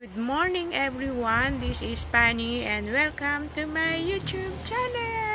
Good morning everyone, this is Pani and welcome to my YouTube channel!